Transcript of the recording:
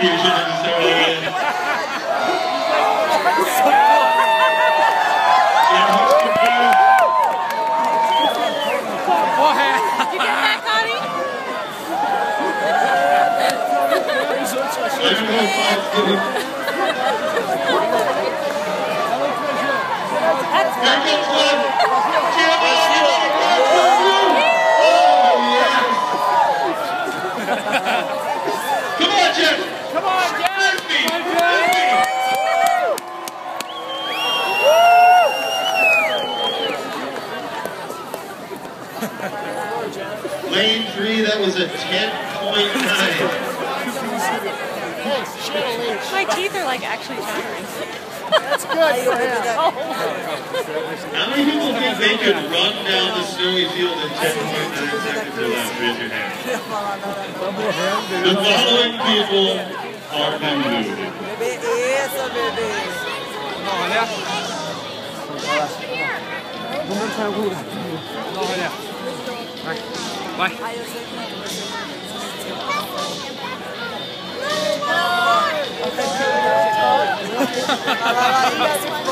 confusion necessarily. in. Yeah, who's confused? You get that, Connie? I don't know if I've given- Here comes Lane three, that was a 10.9. My teeth are like actually chattering. That's good oh, for him. How many people think they could run down the snowy field in 10.9 seconds or less? Raise your hand. The following people are Lulu. Bebê, isso, bebê. Olha.